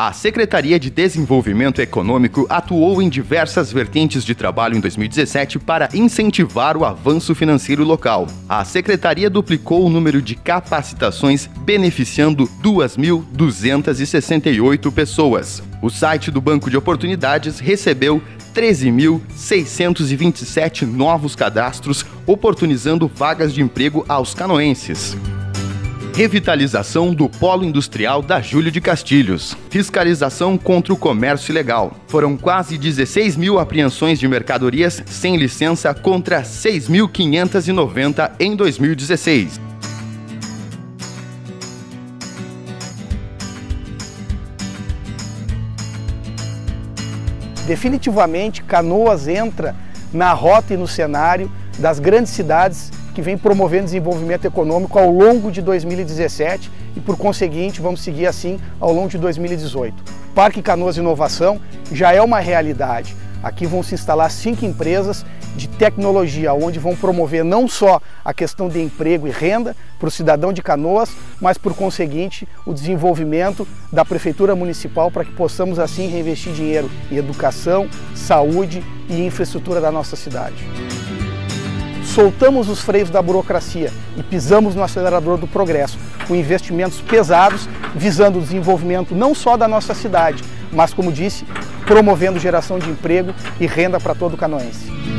A Secretaria de Desenvolvimento Econômico atuou em diversas vertentes de trabalho em 2017 para incentivar o avanço financeiro local. A secretaria duplicou o número de capacitações, beneficiando 2.268 pessoas. O site do Banco de Oportunidades recebeu 13.627 novos cadastros, oportunizando vagas de emprego aos canoenses revitalização do polo industrial da Júlio de Castilhos, fiscalização contra o comércio ilegal. Foram quase 16 mil apreensões de mercadorias sem licença contra 6.590 em 2016. Definitivamente, Canoas entra na rota e no cenário das grandes cidades que vem promovendo desenvolvimento econômico ao longo de 2017 e, por conseguinte, vamos seguir assim ao longo de 2018. Parque Canoas Inovação já é uma realidade. Aqui vão se instalar cinco empresas de tecnologia, onde vão promover não só a questão de emprego e renda para o cidadão de Canoas, mas por conseguinte o desenvolvimento da Prefeitura Municipal para que possamos assim reinvestir dinheiro em educação, saúde e infraestrutura da nossa cidade soltamos os freios da burocracia e pisamos no acelerador do progresso, com investimentos pesados visando o desenvolvimento não só da nossa cidade, mas, como disse, promovendo geração de emprego e renda para todo canoense.